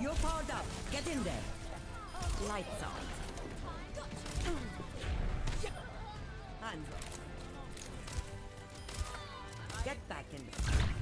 You're powered up. Get in there. Lights out. Hands up. Get back in there.